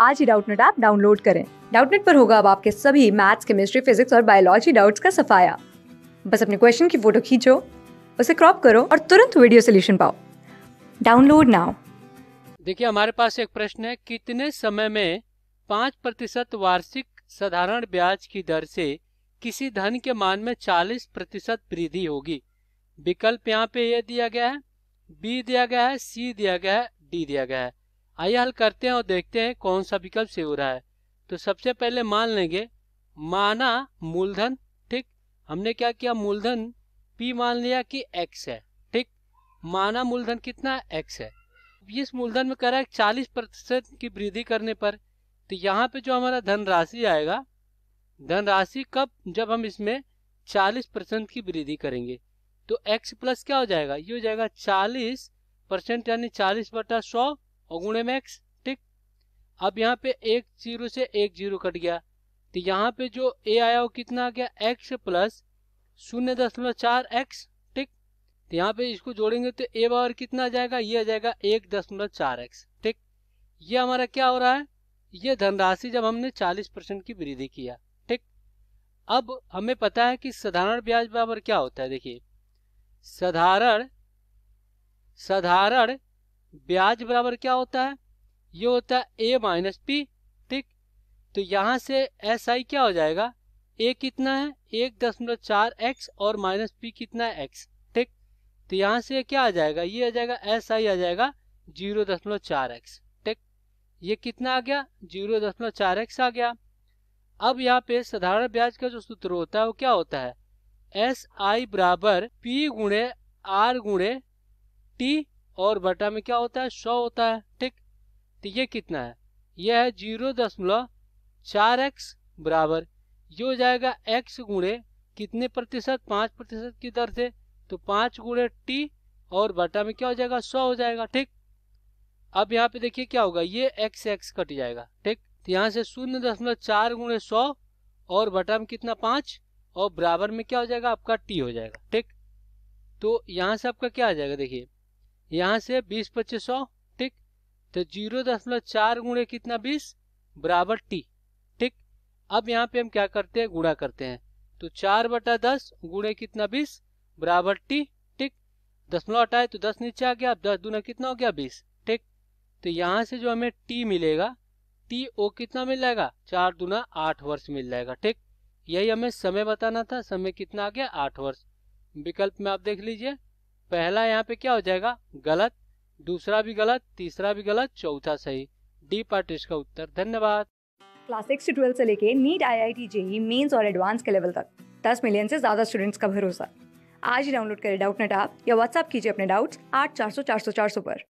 आज ही Doubtnut app download करें। डाउटनेट पर होगा अब आपके सभी मैथ्स, केमिस्ट्री, फिजिक्स और बायोलॉजी डाउट्स का सफाया। बस अपने क्वेश्चन की फ़ोटो खींचो, उसे क्रॉप करो और तुरंत वीडियो सोल्यूशन पाओ। Download now. देखिए, हमारे पास एक प्रश्न है, कितने समय में पाँच प्रतिशत वार्षिक साधारण ब्याज की दर से किसी धन के मान में चालीस प्रतिशत वृद्धि होगी? विकल्प यहाँ पे ये दिया गया है बी दिया गया है सी दिया गया है डी दिया गया है। आइए हल करते हैं और देखते हैं कौन सा विकल्प सही हो रहा है। तो सबसे पहले मान लेंगे। माना मूलधन, ठीक। हमने क्या किया? मूलधन पी मान लिया कि एक्स है, ठीक। माना मूलधन कितना? एक्स है। इस मूलधन में कह रहा है चालीस प्रतिशत की वृद्धि करने पर। तो यहाँ पे जो हमारा धनराशि आएगा, धनराशि कब? जब हम इसमें चालीस परसेंट की वृद्धि करेंगे। तो x प्लस क्या हो जाएगा? ये हो जाएगा चालीस परसेंट यानी चालीस बटा सौ और गुणे में एक्स ठीक? अब यहाँ पे एक ज़ीरो से एक ज़ीरो कट गया। तो यहाँ पे जो a आया वो कितना आ गया? X प्लस शून्य दशमलव चार एक्स ठीक? तो यहाँ पे इसको जोड़ेंगे तो ए बार कितना आ जाएगा? ये आ जाएगा एक दशमलव चार एक्स ठीक? ये हमारा क्या हो रहा है? ये धनराशि जब हमने चालीस परसेंट की वृद्धि किया ठीक? अब हमें पता है कि साधारण ब्याज बराबर क्या होता है? देखिए, साधारण साधारण ब्याज बराबर क्या होता है? ये होता है ए माइनस पी ठीक? तो यहाँ से एस आई क्या हो जाएगा? ए कितना है? एक दशमलव चार एक्स और माइनस पी कितना है एक्स ठीक? तो यहाँ से क्या आ जाएगा? ये आ जाएगा एस आई आ जाएगा ज़ीरो दशमलव चार एक्स ठीक? ये कितना आ गया? ज़ीरो दशमलव चार एक्स आ गया। अब यहाँ पे साधारण ब्याज का जो सूत्र होता है वो क्या होता है? एस आई बराबर पी गुणे आर गुणे टी और बटा में क्या होता है? सौ होता है, ठीक? तो ये कितना है? यह है ज़ीरो दशमलव चार एक्स बराबर। ये हो जाएगा एक्स गुणे कितने प्रतिशत? पाँच प्रतिशत की दर से। तो पाँच गुणे टी और बटा में क्या हो जाएगा? सौ हो जाएगा, ठीक? अब यहाँ पे देखिए क्या होगा? ये एक्स एक्स कट जाएगा, ठीक? तो यहाँ से शून्य दशमलव चार गुणे सौ और बटा में कितना? पाँच। और बराबर में क्या हो जाएगा? आपका टी हो जाएगा, ठीक? तो यहाँ से आपका क्या आ जाएगा? देखिए यहाँ से बीस पच्चीस सौ, ठीक? तो ज़ीरो दशमलव चार गुणे कितना बीस? बराबर टी, ठीक? अब यहाँ पे हम क्या करते हैं? गुणा करते हैं। तो चार बटा दस गुणे कितना बीस? बराबर टी, ठीक? दशमलव हटाए तो दस नीचे आ गया, अब दस दूना कितना हो गया? बीस, ठीक? तो यहाँ से जो हमें टी मिलेगा, टी ओ कितना मिल जाएगा? चार दूना आठ वर्ष मिल जाएगा, ठीक? यही हमें समय बताना था, समय कितना आ गया? आठ वर्ष। विकल्प में आप देख लीजिए। पहला यहाँ पे क्या हो जाएगा? गलत, दूसरा भी गलत, तीसरा भी गलत, चौथा सही। डी पार्ट इसका उत्तर, धन्यवाद। क्लास सिक्स से ट्वेल्थ से लेके NEET I I T JEE mains और एडवांस के लेवल तक। दस मिलियन से ज़्यादा स्टूडेंट्स का भरोसा। आज ही डाउनलोड करें डाउट नेट आप या व्हाट्सअप कीजिए अपने डाउट्स आठ चार सौ चार सौ चार सौ पर।